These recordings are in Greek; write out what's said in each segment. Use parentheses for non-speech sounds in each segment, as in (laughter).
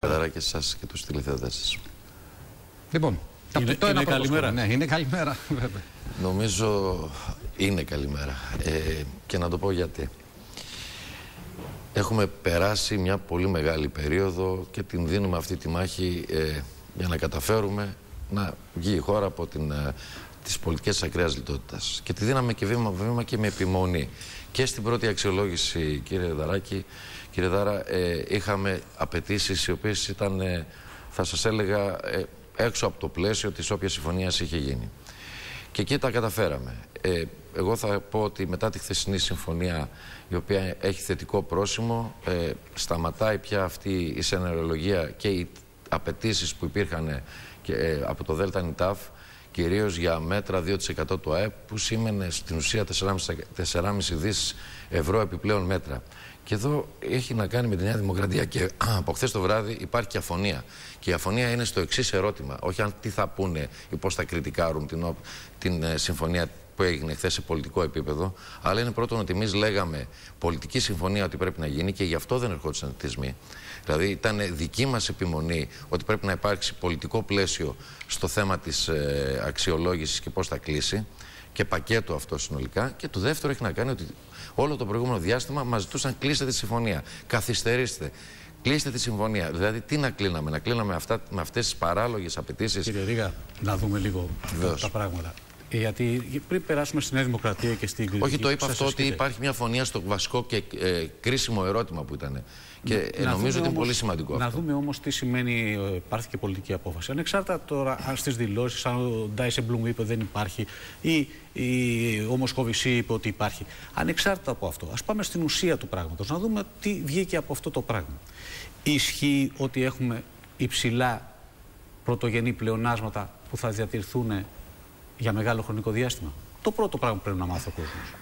Καλημέρα και εσάς και τους τηλεθεατές σας. Λοιπόν, είναι, το είναι ένα καλημέρα. Ναι, είναι καλημέρα, (laughs) βέβαια. Νομίζω είναι καλημέρα. Ε, και να το πω γιατί. Έχουμε περάσει μια πολύ μεγάλη περίοδο και την δίνουμε αυτή τη μάχη ε, για να καταφέρουμε να βγει η χώρα από την, ε, τις πολιτικές ακραίας λιτότητας. Και τη δίναμε και βήμα-βήμα και με επιμονή. Και στην πρώτη αξιολόγηση, κύριε Δαράκη, κύριε Δάρα, ε, είχαμε απαιτήσεις οι οποίες ήταν, ε, θα σας έλεγα, ε, έξω από το πλαίσιο της όποιας συμφωνίας είχε γίνει. Και εκεί τα καταφέραμε. Ε, εγώ θα πω ότι μετά τη χθεσινή συμφωνία, η οποία έχει θετικό πρόσημο, ε, σταματάει πια αυτή η σενερολογία και οι απαιτήσεις που υπήρχαν και, ε, από το ΔΕΛΤΑ ΝΙΤΑΦ, κυρίως για μέτρα 2% του ΑΕΠ, που σήμαινε στην ουσία 4,5 δις ευρώ επιπλέον μέτρα. Και εδώ έχει να κάνει με τη Νέα Δημοκρατία και από χθες το βράδυ υπάρχει και αφωνία. Και η αφωνία είναι στο εξής ερώτημα. Όχι αν τι θα πούνε ή πώς θα κριτικάρουν την, την ε, συμφωνία που έγινε χθες σε πολιτικό επίπεδο, αλλά είναι πρώτον ότι εμείς λέγαμε πολιτική συμφωνία ότι πρέπει να γίνει και γι' αυτό δεν ερχόντουσαν θεσμοί. Δηλαδή ήταν δική μας επιμονή ότι πρέπει να υπάρξει πολιτικό πλαίσιο στο θέμα της ε, αξιολόγησης και πώς θα κλείσει και πακέτο αυτό συνολικά. Και το δεύτερο έχει να κάνει ότι όλο το προηγούμενο διάστημα μας ζητούσαν κλείστε τη συμφωνία. Καθυστερήστε. Κλείστε τη συμφωνία. Δηλαδή, τι να κλείναμε, να κλείναμε αυτά, με αυτές τις παράλογες απαιτήσεις. Κύριε Ρίγα, να δούμε λίγο τα πράγματα. Γιατί πριν περάσουμε στη Νέα Δημοκρατία και στην κριτική. Όχι, το είπα αυτό ότι υπάρχει μια φωνία στο βασικό και ε, κρίσιμο ερώτημα που ήταν. Και ε, νομίζω ότι είναι πολύ σημαντικό να αυτό. Να δούμε όμως τι σημαίνει ε, πάρθηκε πολιτική απόφαση. Ανεξάρτητα τώρα αν στις δηλώσεις, αν ο Ντάισεν Μπλουμ είπε δεν υπάρχει ή, ή ο Μοσχοβησί είπε ότι υπάρχει. Ανεξάρτητα από αυτό, ας πάμε στην ουσία του πράγματος, να δούμε τι βγήκε από αυτό το πράγμα. Ισχύει ότι έχουμε υψηλά πρωτογενή πλεονάσματα που θα διατηρηθούν για μεγάλο χρονικό διάστημα. Το πρώτο πράγμα που πρέπει να μάθει ο κόσμος.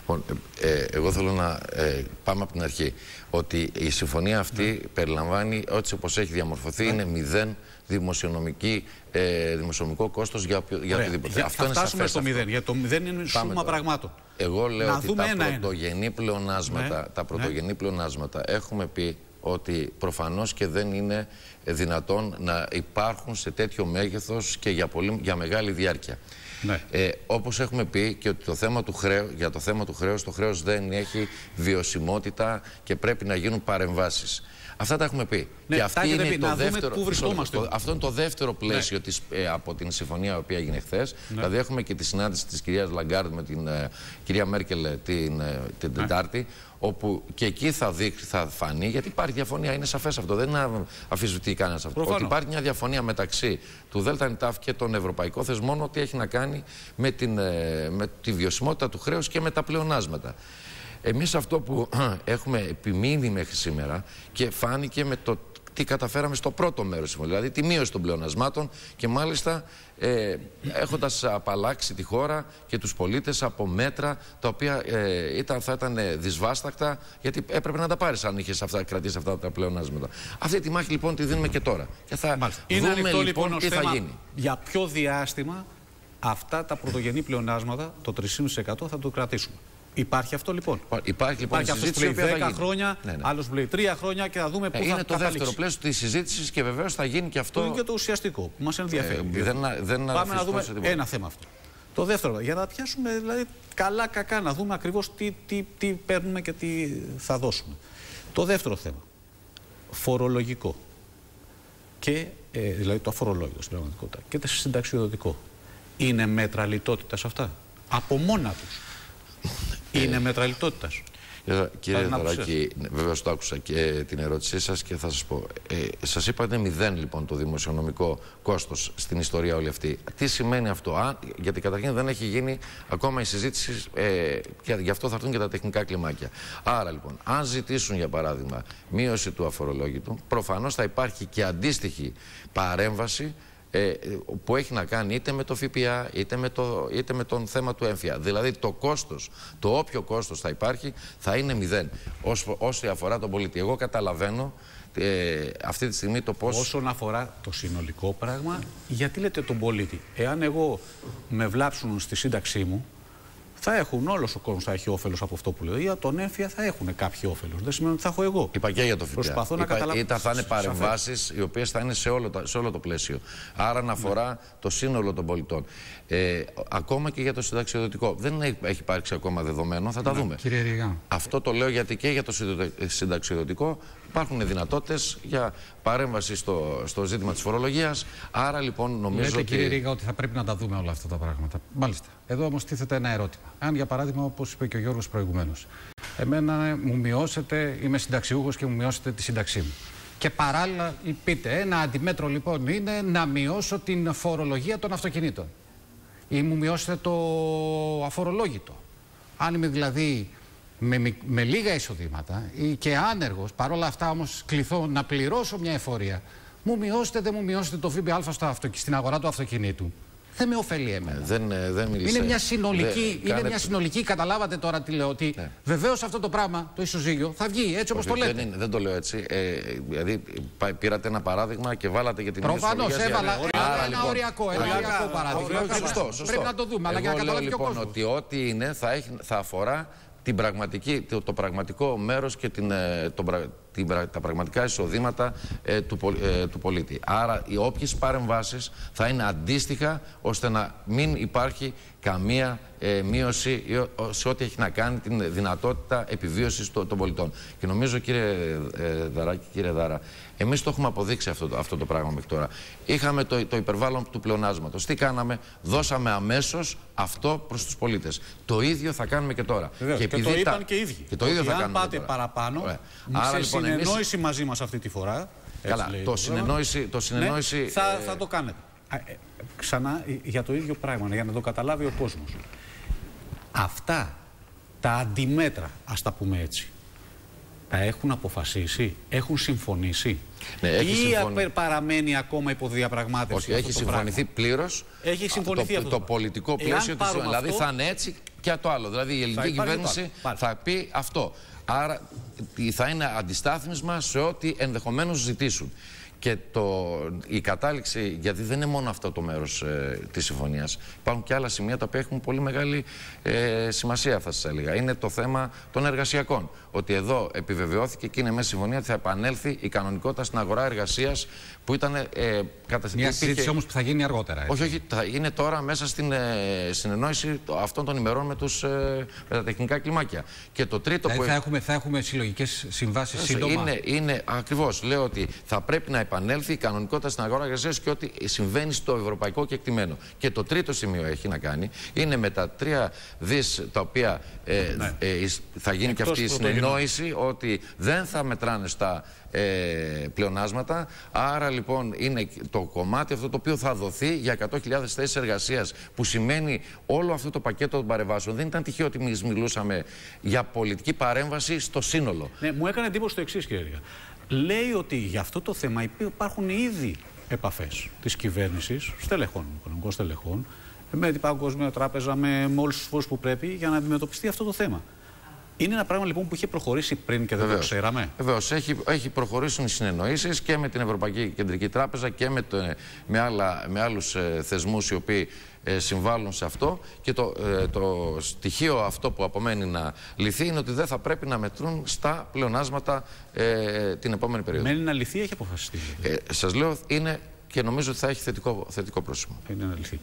Λοιπόν, ε, ε, εγώ θέλω να ε, πάμε από την αρχή. Ότι η συμφωνία αυτή ναι. περιλαμβάνει ότι όπως έχει διαμορφωθεί ναι. είναι μηδέν δημοσιονομική, ε, δημοσιονομικό κόστος για, για οτιδήποτε. Για, αυτό θα φτάσουμε στο μηδέν. Για το μηδέν είναι Πάμε σούμα πραγμάτων. Εγώ λέω να ότι τα, ένα, πρωτογενή πλεονάσματα, ναι. τα πρωτογενή πλεονάσματα έχουμε πει ότι προφανώς και δεν είναι δυνατόν να υπάρχουν σε τέτοιο μέγεθος και για, πολύ, για μεγάλη διάρκεια. Ναι. Ε, όπως έχουμε πει και ότι το θέμα του χρέου, για το θέμα του χρέους, το χρέος δεν έχει βιωσιμότητα και πρέπει να γίνουν παρεμβάσεις. Αυτά τα έχουμε πει. Ναι, και αυτή είναι το δεύτερο, πού βρισκόμαστε. Το, αυτό είναι το δεύτερο πλαίσιο ναι. της, ε, από την συμφωνία που έγινε χθες. Ναι. Δηλαδή έχουμε και τη συνάντηση της κυρίας Λαγκάρντ με την ε, κυρία Μέρκελ την, ε, την ναι. Τετάρτη, όπου και εκεί θα, δείξει, θα φανεί, γιατί υπάρχει διαφωνία, είναι σαφές αυτό. Δεν αφισβητεί κανένας αυτό. Προφανώς. Ότι υπάρχει μια διαφωνία μεταξύ του ΔΝΤ και των ευρωπαϊκών θεσμών, ότι έχει να κάνει με, την, ε, με τη βιωσιμότητα του χρέους και με τα πλεονάσματα. Εμείς αυτό που (clears throat) έχουμε επιμείνει μέχρι σήμερα και φάνηκε με το τι καταφέραμε στο πρώτο μέρος δηλαδή τη μείωση των πλεονασμάτων και μάλιστα ε, έχοντας απαλλάξει τη χώρα και τους πολίτες από μέτρα τα οποία ε, ήταν, θα ήταν δυσβάστακτα γιατί έπρεπε να τα πάρεις αν είχες αυτά, κρατήσει αυτά τα πλεονάσματα. Αυτή τη μάχη λοιπόν τη δίνουμε και τώρα. Και θα Μάλιστα. Είναι δούμε λοιπόν, λοιπόν τι θα γίνει. Για ποιο διάστημα αυτά τα πρωτογενή πλεονάσματα, το 3,5% θα το κρατήσουμε. Υπάρχει αυτό λοιπόν; Υπάρχει λοιπόν Υπάρχει αυτός που λέει 10 χρόνια, ναι, ναι. άλλος που λέει 3 χρόνια και θα δούμε πού ε, θα Είναι το δεύτερο πλαίσιο της συζήτησης και βεβαίως θα γίνει και αυτό. Το είναι και το ουσιαστικό που μας ενδιαφέρει. Ε, δεν, δεν Πάμε να δούμε ένα θέμα αυτό. Το δεύτερο, για να πιάσουμε δηλαδή καλά κακά, να δούμε ακριβώς τι, τι, τι παίρνουμε και τι θα δώσουμε. Το δεύτερο θέμα, φορολογικό. Και, ε, δηλαδή το αφορολόγητο στην πραγματικότητα και το συνταξιοδοτικό. Είναι μέτρα λιτότητας αυτά; Από μόνα τους είναι μέτρα λιτότητα. Κύριε Δωράκη, ναι, βέβαια το άκουσα και την ερώτησή σας και θα σας πω. Ε, σας είπα είναι μηδέν λοιπόν το δημοσιονομικό κόστος στην ιστορία όλη αυτή. Τι σημαίνει αυτό, Α, γιατί καταρχήν δεν έχει γίνει ακόμα η συζήτηση ε, και γι' αυτό θα έρθουν και τα τεχνικά κλιμάκια. Άρα λοιπόν, αν ζητήσουν για παράδειγμα μείωση του αφορολόγητου, προφανώς θα υπάρχει και αντίστοιχη παρέμβαση ε, που έχει να κάνει είτε με το ΦΠΑ είτε με, το, είτε με τον θέμα του έμφυα. Δηλαδή το κόστος, το όποιο κόστος θα υπάρχει θα είναι μηδέν όσο αφορά τον πολίτη. Εγώ καταλαβαίνω ε, αυτή τη στιγμή το πώς... Όσον αφορά το συνολικό πράγμα, γιατί λέτε τον πολίτη. Εάν εγώ με βλάψουν στη σύνταξή μου, θα έχουν όλος ο κόσμος θα έχει όφελος από αυτό που λέω. Ή τον έμφυα θα έχουν κάποιο όφελος. Δεν σημαίνει ότι θα έχω εγώ. Είπα και για το ΦΠΑ. Προσπαθώ να Είπα, καταλάβω. Ήταν, θα είναι παρεμβάσεις οι οποίες θα είναι σε όλο, το- σε όλο το πλαίσιο. Άρα να αφορά το σύνολο των πολιτών. Ε, ακόμα και για το συνταξιοδοτικό. Δεν έχει, έχει υπάρξει ακόμα δεδομένο, θα τα δούμε. Κύριε Ριγά. Αυτό το λέω γιατί και για το συντο- συνταξιοδοτικό υπάρχουν δυνατότητες για παρέμβαση στο, στο ζήτημα της φορολογίας. Άρα λοιπόν νομίζω Λέτε, ότι. κύριε Ρίγα, ότι θα πρέπει να τα δούμε όλα αυτά τα πράγματα. Μάλιστα. Εδώ όμως τίθεται ένα ερώτημα. Αν για παράδειγμα, όπως είπε και ο Γιώργος προηγουμένως, εμένα ε, μου μειώσετε, είμαι συνταξιούχος και μου μειώσετε τη σύνταξή μου. Και παράλληλα πείτε, ένα αντιμέτρο λοιπόν είναι να μειώσω την φορολογία των αυτοκινήτων. Ή μου μειώσετε το αφορολόγητο. Αν είμαι δηλαδή με, μικ- με λίγα εισοδήματα ή και άνεργος, παρόλα αυτά όμως κληθώ να πληρώσω μια εφορία, μου μειώσετε, δεν μου μειώσετε το ΦΠΑ στο αυτοκι- στην αγορά του αυτοκινήτου. Δεν με ωφελεί εμένα. Δεν, ε, δεν μίλησε. Είναι μια συνολική, Δεν- είναι κάνετε- μια συνολική, καταλάβατε τώρα τι λέω, ότι Ναι. βεβαίως αυτό το πράγμα, το ισοζύγιο, θα βγει έτσι όπως το Όχι, λέτε. Δεν, είναι- δεν το λέω έτσι. Ε, δηλαδή, πα- πήρατε ένα παράδειγμα και βάλατε για την ίδια Προφανώς φορολογία για- έβαλα Άρα, ένα λοιπόν, οριακό, ένα οριακά, οριακό παράδειγμα. όχι, όχι, σωστό, σωστό. Πρέπει να το δούμε, αλλά για να Εγώ λέω, καταλάβει και ο λοιπόν κόσμος. ότι ό,τι είναι θα, έχει, θα αφορά την πραγματική, το, το πραγματικό μέρος και την, ε, το, πρα- την, πρα- τα πραγματικά εισοδήματα ε, του, πολ- ε, του πολίτη. Άρα οι όποιες παρεμβάσεις θα είναι αντίστοιχα ώστε να μην υπάρχει καμία ε, μείωση ή ο- ο- σε ό,τι έχει να κάνει την δυνατότητα επιβίωσης των, των πολιτών. Και νομίζω κύριε ε, Δαράκη, κύριε Δάρα, εμείς το έχουμε αποδείξει αυτό, το- αυτό το πράγμα μέχρι τώρα. Είχαμε το, το υπερβάλλον του πλεονάσματος. Τι κάναμε, δώσαμε αμέσως αυτό προς τους πολίτες. Το ίδιο θα κάνουμε και τώρα. Βεβαίως, Και, επειδή το τα- είπαν και οι ίδιοι. Και το ίδιο Ότι θα αν κάνουμε πάτε τώρα. παραπάνω, Ωραία. Άρα, σε λοιπόν, εμείς- συνεννόηση μαζί μας αυτή τη φορά. έτσι Καλά, λέει το πρόγραμμα, συνεννόηση, το συνεννόηση ναι, θα, ε, θα το κάνετε. Α, ε, ξανά ε, για το ίδιο πράγμα, για να το καταλάβει ο κόσμος. Αυτά τα αντιμέτρα, ας τα πούμε έτσι, τα έχουν αποφασίσει, έχουν συμφωνήσει Ναι, έχει ή συμφωνη- απε- παραμένει ακόμα υπό διαπραγμάτευση Όχι, αυτό έχει το συμφωνηθεί πλήρως Έχει συμφωνηθεί το, αυτό το το πολιτικό πράγμα. πλαίσιο Εάν της πάρουμε Δηλαδή αυτό- θα είναι έτσι; Και το άλλο. Δηλαδή η ελληνική υπάρχει το κυβέρνηση άλλο. Πάλι. θα πει αυτό. Άρα τι- θα είναι αντιστάθμισμα σε ό,τι ενδεχομένως ζητήσουν. Και το, η κατάληξη, γιατί δεν είναι μόνο αυτό το μέρος ε, της συμφωνίας, υπάρχουν και άλλα σημεία τα οποία έχουν πολύ μεγάλη ε, σημασία θα σας έλεγα. Είναι το θέμα των εργασιακών. Ότι εδώ επιβεβαιώθηκε και είναι μέσα στη συμφωνία ότι θα επανέλθει η κανονικότητα στην αγορά εργασίας που ήταν ε, κατά Μια υπήρχε- συζήτηση όμως που θα γίνει αργότερα. έτσι. όχι, όχι, θα είναι τώρα μέσα στην ε, συνεννόηση το- αυτών των ημερών με, τους, ε, με τα τεχνικά κλιμάκια. Και το τρίτο Δηλαδή που θα έχουμε, θα έχουμε συλλογικές συμβάσεις σύντομα; είναι, είναι ακριβώς. Λέω ότι θα πρέπει να επανέλθει η κανονικότητα στην αγορά εργασίας και ό,τι συμβαίνει στο ευρωπαϊκό κεκτημένο. Και το τρίτο σημείο έχει να κάνει είναι με τα τρία δις τα οποία ε, ε, εις- θα γίνει και Εκτός αυτή η πρωτογενών. συνεννόηση ότι δεν θα μετράνε στα ε, πλεονάσματα. Άρα λοιπόν είναι το κομμάτι αυτό το οποίο θα δοθεί για 100.000 θέσεις εργασίας που σημαίνει όλο αυτό το πακέτο των παρεμβάσεων. Δεν ήταν τυχαίο ότι εμείς μιλούσαμε για πολιτική παρέμβαση στο σύνολο. Ναι, μου έκανε εντύπωση το εξής, κύριε Ρίγα. Λέει ότι για αυτό το θέμα υπάρχουν ήδη επαφές της κυβέρνησης, στελεχών, οικονομικών στελεχών, με την Παγκόσμια Τράπεζα, με, με όλους τους φόρου που πρέπει για να αντιμετωπιστεί αυτό το θέμα. Είναι ένα πράγμα λοιπόν που είχε προχωρήσει πριν και δεν Βεβαίως. το ξέραμε. Βεβαίως, έχει, έχει προχωρήσουν οι συνεννοήσεις και με την Ευρωπαϊκή Κεντρική Τράπεζα και με, το, με, άλλα, με άλλους ε, θεσμούς οι οποίοι ε, συμβάλλουν σε αυτό. Και το, ε, το στοιχείο αυτό που απομένει να λυθεί είναι ότι δεν θα πρέπει να μετρούν στα πλεονάσματα ε, την επόμενη περίοδο. Μένει να λυθεί, έχει αποφασιστεί. Ε, Σας λέω, είναι και νομίζω ότι θα έχει θετικό, θετικό πρόσημο. Είναι να λυθεί.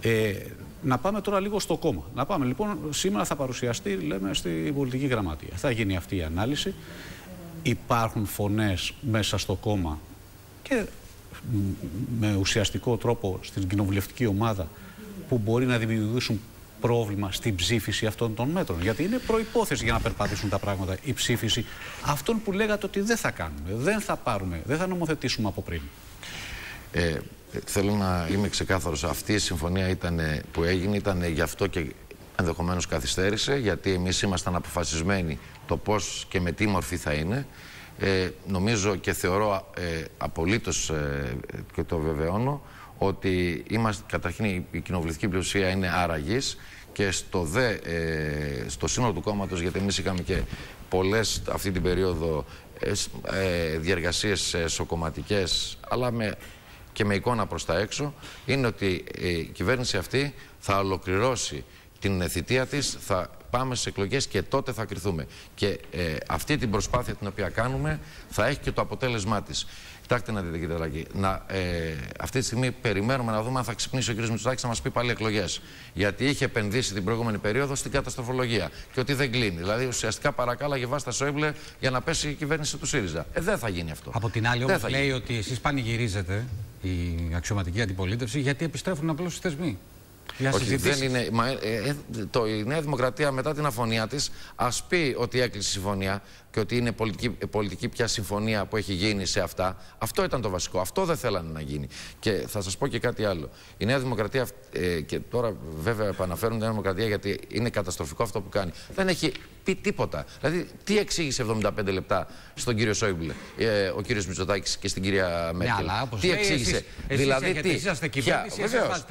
Ε, να πάμε τώρα λίγο στο κόμμα. Να πάμε λοιπόν, σήμερα θα παρουσιαστεί, λέμε, στην πολιτική γραμματεία. Θα γίνει αυτή η ανάλυση. Υπάρχουν φωνές μέσα στο κόμμα και μ, με ουσιαστικό τρόπο στην κοινοβουλευτική ομάδα που μπορεί να δημιουργήσουν πρόβλημα στην ψήφιση αυτών των μέτρων. Γιατί είναι προϋπόθεση για να περπατήσουν τα πράγματα η ψήφιση αυτών που λέγατε ότι δεν θα κάνουμε, δεν θα πάρουμε, δεν θα νομοθετήσουμε από πριν. Ε, θέλω να είμαι ξεκάθαρος. Αυτή η συμφωνία ήταν, που έγινε ήταν γι' αυτό και ενδεχομένως καθυστέρησε, γιατί εμείς ήμασταν αποφασισμένοι το πώς και με τι μορφή θα είναι. Ε, νομίζω και θεωρώ ε, απολύτως ε, και το βεβαιώνω ότι είμαστε, καταρχήν η, η κοινοβουλευτική πλειοψηφία είναι άραγης και στο, δε, ε, στο σύνολο του κόμματος, γιατί εμείς είχαμε και πολλές αυτή την περίοδο ε, σ- ε, διεργασίες ε, σοκομματικές, αλλά με και με εικόνα προς τα έξω είναι ότι η κυβέρνηση αυτή θα ολοκληρώσει την θητεία της, θα πάμε στις εκλογές και τότε θα κρυθούμε. Και ε, αυτή την προσπάθεια την οποία κάνουμε θα έχει και το αποτέλεσμά της. Κοιτάξτε να δείτε, κύριε Δράκη. Να, ε, αυτή τη στιγμή περιμένουμε να δούμε αν θα ξυπνήσει ο κ. Μητσοτάκης να μας πει πάλι εκλογές. Γιατί είχε επενδύσει την προηγούμενη περίοδο στην καταστροφολογία και ότι δεν κλείνει. Δηλαδή ουσιαστικά παρακάλαγε βάστα Σόιμπλε για να πέσει η κυβέρνηση του ΣΥΡΙΖΑ. Ε, δεν θα γίνει αυτό. Από την άλλη, όμως λέει γίνει. ότι εσείς πανηγυρίζετε η αξιωματική αντιπολίτευση γιατί επιστρέφουν απλώς οι θεσμοί. Όχι, δεν είναι. Μα, ε, ε, το, η Νέα Δημοκρατία μετά την αφωνία της ας πει ότι έκλεισε η συμφωνία και ότι είναι πολιτική, πολιτική πια συμφωνία που έχει γίνει σε αυτά. Αυτό ήταν το βασικό. Αυτό δεν θέλανε να γίνει. Και θα σας πω και κάτι άλλο. Η Νέα Δημοκρατία, ε, και τώρα βέβαια επαναφέρουν την Νέα Δημοκρατία γιατί είναι καταστροφικό αυτό που κάνει. Δεν έχει πει τίποτα. Δηλαδή, τι εξήγησε 75 λεπτά στον κύριο Σόιμπλε, ε, ο κύριος Μητσοτάκης και στην κυρία Μέρκελ; Ναι, αλλά, τι εξήγησε; Εσείς, δηλαδή, εσείς τι; Είσαστε κυβέρνηση, Βεβαίως.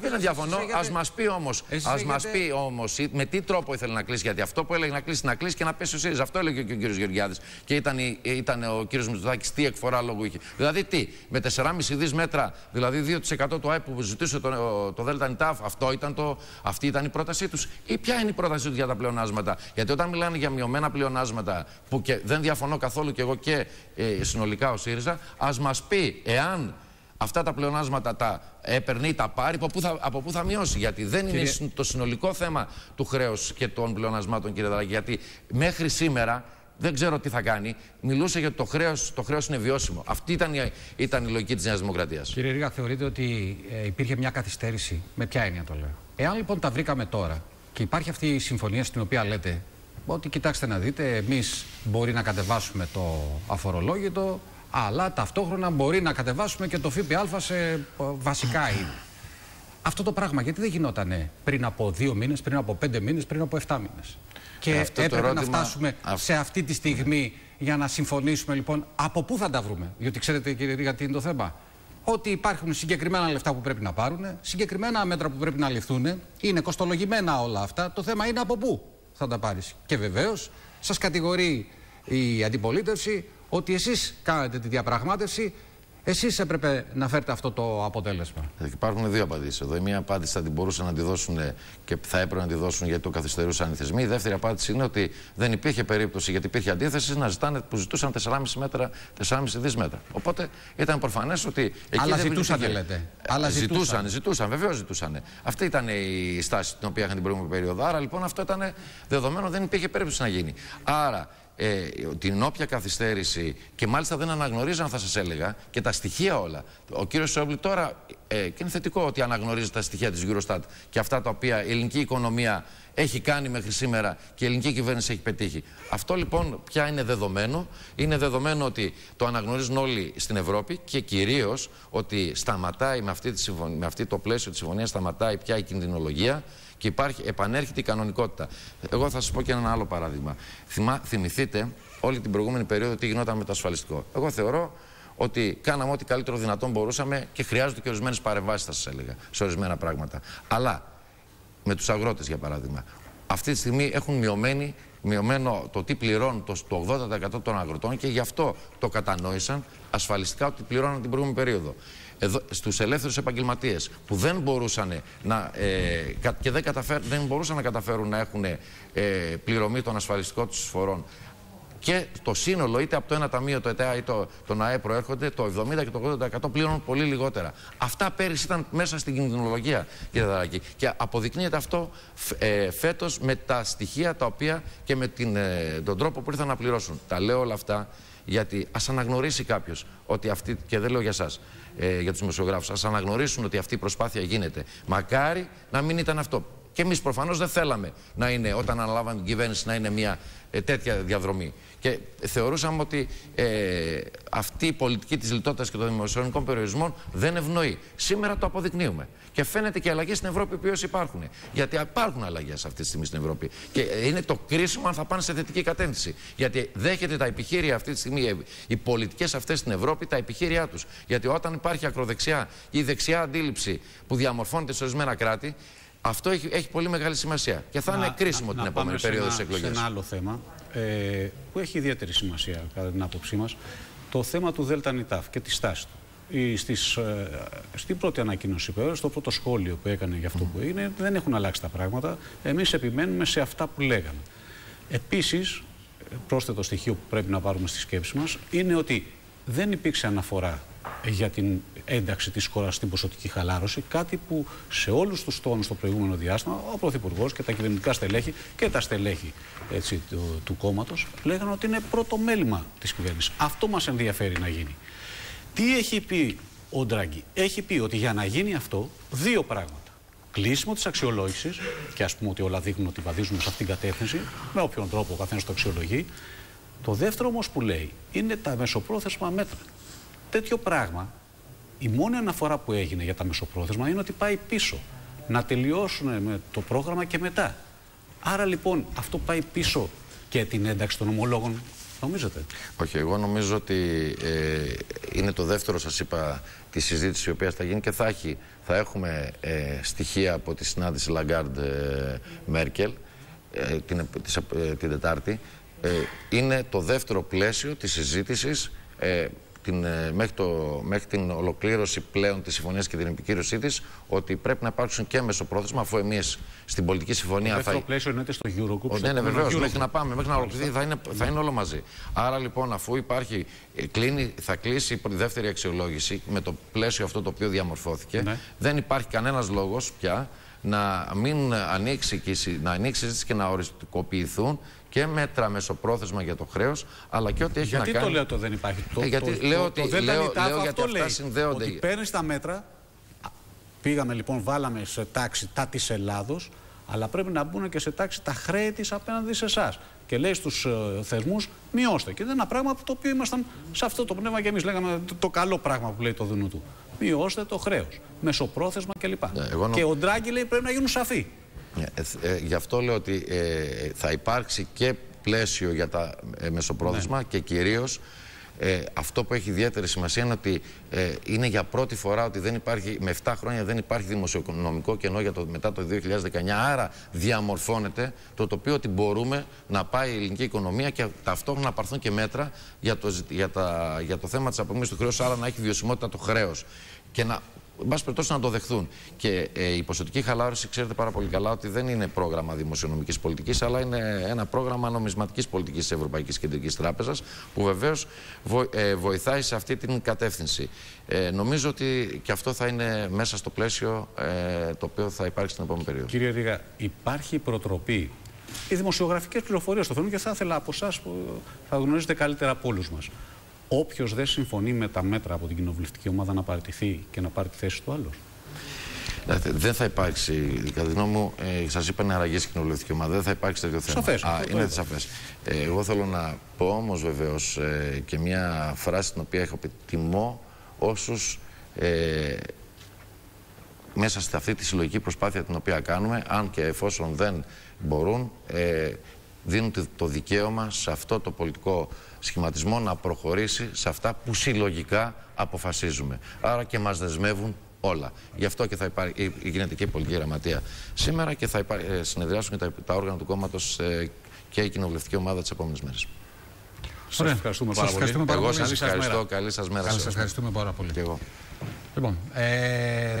Δεν διαφωνώ. Α μας πει όμως μας πει όμως, με τι τρόπο ήθελε να κλείσει. Γιατί αυτό που έλεγε να κλείσει, να κλείσει και να πέσει ο ΣΥΡΙΖΑ. Αυτό έλεγε και ο κύριος Γεωργιάδης. Και ήταν, ήταν ο κύριος Μητσοτάκης τι εκφορά λόγου είχε. Δηλαδή τι, με 4,5 δις μέτρα, δηλαδή 2% του ΑΕΠ που ζητούσε το, το ΔΝΤ, αυτό ήταν το, αυτή ήταν η πρότασή τους. Ή ποια είναι η πρότασή τους για τα πλεονάσματα; Γιατί όταν μιλάνε για μειωμένα πλεονάσματα, που και δεν διαφωνώ καθόλου και εγώ και ε, συνολικά ο ΣΥΡΙΖΑ, ας μας πει εάν αυτά τα πλεονάσματα τα έπαιρνε ή τα πάρει, από πού θα, από πού θα μειώσει. Γιατί δεν είναι το συνολικό θέμα του χρέους και των πλεονασμάτων, κύριε Δράκη. Γιατί μέχρι σήμερα δεν ξέρω τι θα κάνει. Μιλούσε για το χρέος το χρέος είναι βιώσιμο. Αυτή ήταν η, ήταν η λογική της Νέας Δημοκρατίας. Κύριε Ρίγα, θεωρείτε ότι ε, υπήρχε μια καθυστέρηση; Με ποια έννοια το λέω; Εάν λοιπόν τα βρήκαμε τώρα και υπάρχει αυτή η συμφωνία στην οποία λέτε ότι κοιτάξτε να δείτε, εμείς μπορεί να κατεβάσουμε το αφορολόγητο, αλλά ταυτόχρονα μπορεί να κατεβάσουμε και το ΦΠΑ σε ε, βασικά είδη. Αυτό το πράγμα γιατί δεν γινόταν πριν από δύο μήνες, πριν από πέντε μήνες, πριν από 7 μήνες; Και Αυτό έπρεπε να φτάσουμε σε αυτή τη στιγμή για να συμφωνήσουμε λοιπόν από πού θα τα βρούμε; Διότι ξέρετε κύριε Ρίγα τι είναι το θέμα; Ότι υπάρχουν συγκεκριμένα λεφτά που πρέπει να πάρουν, συγκεκριμένα μέτρα που πρέπει να ληφθούν. Είναι κοστολογημένα όλα αυτά. Το θέμα είναι από πού; Θα τα πάρεις. Και βεβαίως σας κατηγορεί η αντιπολίτευση ότι εσείς κάνετε τη διαπραγμάτευση, εσείς έπρεπε να φέρετε αυτό το αποτέλεσμα. Υπάρχουν δύο απαντήσεις εδώ. Η μία απάντηση θα την μπορούσαν να τη δώσουν και θα έπρεπε να τη δώσουν γιατί το καθυστερούσαν οι θεσμοί. Η δεύτερη απάντηση είναι ότι δεν υπήρχε περίπτωση γιατί υπήρχε αντίθεση να ζητάνε, που ζητούσαν 4,5 μέτρα, 4,5 δι μέτρα. Οπότε ήταν προφανές ότι. Εκεί Αλλά δεν ζητούσαν, λέτε. Αλλά ζητούσαν, ζητούσαν, ζητούσαν βεβαίως ζητούσαν. Αυτή ήταν η στάση την οποία είχαν την προηγούμενη περίοδο. Άρα λοιπόν αυτό ήταν δεδομένο, δεν υπήρχε περίπτωση να γίνει. Άρα ε, την όποια καθυστέρηση και μάλιστα δεν αναγνωρίζαν, θα σας έλεγα, και τα στοιχεία όλα. Ο κύριος Σόμπλη τώρα, ε, και είναι θετικό ότι αναγνωρίζει τα στοιχεία της Eurostat και αυτά τα οποία η ελληνική οικονομία έχει κάνει μέχρι σήμερα και η ελληνική κυβέρνηση έχει πετύχει. Αυτό λοιπόν πια είναι δεδομένο. Είναι δεδομένο ότι το αναγνωρίζουν όλοι στην Ευρώπη και κυρίως ότι σταματάει με, αυτή τη με αυτή το πλαίσιο της συμφωνίας, σταματάει πια η κινδυνολογία και υπάρχει, επανέρχεται η κανονικότητα. Εγώ θα σας πω και ένα άλλο παράδειγμα. Θυμά, θυμηθείτε όλη την προηγούμενη περίοδο τι γινόταν με το ασφαλιστικό. Εγώ θεωρώ ότι κάναμε ό,τι καλύτερο δυνατόν μπορούσαμε και χρειάζονται και ορισμένες παρεμβάσεις, θα σας έλεγα, σε ορισμένα πράγματα. Αλλά με τους αγρότες, για παράδειγμα, αυτή τη στιγμή έχουν μειωμένη, μειωμένο το τι πληρώνουν το, το 80% των αγροτών και γι' αυτό το κατανόησαν ασφαλιστικά ότι πληρώναν την προηγούμενη περίοδο εδώ, στους ελεύθερους επαγγελματίες που δεν μπορούσαν να, ε, και δεν, δεν μπορούσαν να καταφέρουν να έχουν ε, πληρωμή των ασφαλιστικών τους φορών και το σύνολο, είτε από το ένα ταμείο, το ΕΤΕΑ ή το, τον ΑΕ προέρχονται, το 70% και το 80% πλήρωνουν πολύ λιγότερα. Αυτά πέρυσι ήταν μέσα στην κινδυνολογία, κύριε Δαράκη. Και αποδεικνύεται αυτό ε, φέτος με τα στοιχεία τα οποία και με την, ε, τον τρόπο που ήρθαν να πληρώσουν. Τα λέω όλα αυτά γιατί ας αναγνωρίσει κάποιος ότι αυτή, και δεν λέω για εσάς, ε, για τους δημοσιογράφους, ας αναγνωρίσουν ότι αυτή η προσπάθεια γίνεται. Μακάρι να μην ήταν αυτό. Και εμείς προφανώς δεν θέλαμε να είναι, όταν αναλάβαμε την κυβέρνηση, να είναι μια ε, τέτοια διαδρομή. Και θεωρούσαμε ότι ε, αυτή η πολιτική της λιτότητας και των δημοσιονομικών περιορισμών δεν ευνοεί. Σήμερα το αποδεικνύουμε. Και φαίνεται και αλλαγές στην Ευρώπη που υπάρχουν. Γιατί υπάρχουν αλλαγές αυτή τη στιγμή στην Ευρώπη. Και ε, είναι το κρίσιμο αν θα πάνε σε θετική κατεύθυνση. Γιατί δέχεται τα επιχείρια αυτή τη στιγμή, ε, οι πολιτικές αυτές στην Ευρώπη, τα επιχείρια τους. Γιατί όταν υπάρχει ακροδεξιά ή δεξιά αντίληψη που διαμορφώνεται σε ορισμένα κράτη, αυτό έχει, έχει πολύ μεγάλη σημασία και θα είναι κρίσιμο την επόμενη περίοδο της εκλογής. ένα άλλο θέμα ε, που έχει ιδιαίτερη σημασία κατά την άποψή μας, το θέμα του ΔΝΤ και της στάσης του. στις, ε, στην πρώτη ανακοίνωση που στο πρώτο σχόλιο που έκανε για αυτό που έγινε, δεν έχουν αλλάξει τα πράγματα. Εμείς επιμένουμε σε αυτά που λέγαμε. Επίσης, πρόσθετο στοιχείο που πρέπει να πάρουμε στη σκέψη μας, είναι ότι δεν υπήρξε αναφορά για την ένταξη της χώρας στην ποσοτική χαλάρωση, κάτι που σε όλους τους τόνους το προηγούμενο διάστημα ο Πρωθυπουργός και τα κυβερνητικά στελέχη και τα στελέχη έτσι, του, του κόμματος λέγανε ότι είναι πρώτο μέλημα της κυβέρνησης. Αυτό μας ενδιαφέρει να γίνει. Τι έχει πει ο Ντράγκη; Έχει πει ότι για να γίνει αυτό, δύο πράγματα. Κλείσιμο της αξιολόγησης, και ας πούμε ότι όλα δείχνουν ότι βαδίζουμε σε αυτήν την κατεύθυνση, με όποιον τρόπο ο καθένας το αξιολογεί. Το δεύτερο όμως που λέει είναι τα μεσοπρόθεσμα μέτρα. Τέτοιο πράγμα, η μόνη αναφορά που έγινε για τα μεσοπρόθεσμα είναι ότι πάει πίσω. Να τελειώσουν με το πρόγραμμα και μετά. Άρα λοιπόν αυτό πάει πίσω και την ένταξη των ομολόγων Νομίζετε; Όχι, εγώ νομίζω ότι ε, είναι το δεύτερο, σας είπα, τη συζήτηση η οποία θα γίνει και θα, έχει, θα έχουμε ε, στοιχεία από τη συνάντηση Λαγκάρντ ε, Μέρκελ ε, την, της, την Τετάρτη. είναι το δεύτερο πλαίσιο της συζήτησης την, ε, μέχρι, το, μέχρι την ολοκλήρωση πλέον της συμφωνίας και την επικύρωσή της ότι πρέπει να υπάρξουν και μεσοπρόθεσμα, αφού εμείς στην πολιτική συμφωνία. Το θα... πλαίσιο είναι στο Eurogroup. Ναι, ναι, βεβαίως. Μέχρι να πάμε, μέχρι να ολοκληρωθεί θα είναι, θα είναι όλο μαζί. Άρα λοιπόν, αφού υπάρχει, ε, κλείνει, θα κλείσει η δεύτερη αξιολόγηση με το πλαίσιο αυτό το οποίο διαμορφώθηκε, ναι. δεν υπάρχει κανένας λόγος πια να μην ανοίξει, και, να ανοίξει και να οριστικοποιηθούν και μέτρα μεσοπρόθεσμα για το χρέος, αλλά και ό,τι έχει γιατί να κάνει. Γιατί το λέω το δεν υπάρχει. Το, ε, γιατί το, λέω το, ότι, το, λέω, λέω, λέω γιατί αυτά συνδέονται. Ότι παίρνεις τα μέτρα, πήγαμε λοιπόν, βάλαμε σε τάξη τα της Ελλάδος, αλλά πρέπει να μπουν και σε τάξη τα χρέη της απέναντι σε εσάς. Και λέει στους ε, θεσμούς, μειώστε. Και δεν είναι ένα πράγμα το οποίο ήμασταν σε αυτό το πνεύμα και εμείς λέγαμε το, το, καλό πράγμα που λέει το Δουνού του. Μειώστε το χρέος. Μεσοπρόθεσμα κλπ. Ναι, εγώ... Και ο Ντράγκη λέει πρέπει να γίνουν σαφοί. Ναι, ε, ε, γι' αυτό λέω ότι ε, θα υπάρξει και πλαίσιο για τα ε, μεσοπρόθεσμα ναι. και κυρίως ε, αυτό που έχει ιδιαίτερη σημασία είναι ότι ε, είναι για πρώτη φορά ότι δεν υπάρχει, με 7 χρόνια δεν υπάρχει δημοσιονομικό κενό για το, μετά το 2019. Άρα διαμορφώνεται το τοπίο ότι μπορούμε να πάει η ελληνική οικονομία και ταυτόχρονα να πάρθουν και μέτρα για το, για τα, για το θέμα της απομίμηση του χρέους, άρα να έχει βιωσιμότητα το χρέος. Και να εν πάση περιπτώσει να το δεχθούν. Και ε, η ποσοτική χαλάρωση, ξέρετε πάρα πολύ καλά ότι δεν είναι πρόγραμμα δημοσιονομικής πολιτικής, αλλά είναι ένα πρόγραμμα νομισματικής πολιτικής της Ευρωπαϊκής Κεντρικής Τράπεζας, που βεβαίως ε, βοηθάει σε αυτή την κατεύθυνση. Ε, νομίζω ότι και αυτό θα είναι μέσα στο πλαίσιο ε, το οποίο θα υπάρξει στην επόμενη περίοδο. Κύριε Ρίγα, υπάρχει προτροπή; Οι δημοσιογραφικές πληροφορίες το θέλουν και θα ήθελα από εσάς που θα γνωρίζετε καλύτερα από όλους μας. Όποιος δεν συμφωνεί με τα μέτρα από την κοινοβουλευτική ομάδα να παραιτηθεί και να πάρει τη θέση του άλλου. Δεν θα υπάρξει, κατά τη γνώμη μου, ε, σας είπα να αλλαγή στην κοινοβουλευτική ομάδα. Δεν θα υπάρξει τέτοιο θέμα. Σαφές, Α, είναι σαφές. Ε, εγώ θέλω να πω όμως βεβαίως ε, και μια φράση την οποία έχω πει. Τιμώ όσους ε, μέσα σε αυτή τη συλλογική προσπάθεια την οποία κάνουμε, αν και εφόσον δεν μπορούν, ε, δίνουν το δικαίωμα σε αυτό το πολιτικό σχηματισμό να προχωρήσει σε αυτά που συλλογικά αποφασίζουμε. Άρα και μας δεσμεύουν όλα. Γι' αυτό και θα υπάρχει, γίνεται και η πολιτική γραμματεία σήμερα και θα υπάρχει, ε, συνεδριάσουν και τα, τα όργανα του κόμματος ε, και η κοινοβουλευτική ομάδα τις επόμενες μέρες. Σας ευχαριστούμε πάρα πολύ. Εγώ σας ευχαριστώ. Καλή σας μέρα. Σας ευχαριστούμε πάρα πολύ. Και εγώ. Λοιπόν, ε...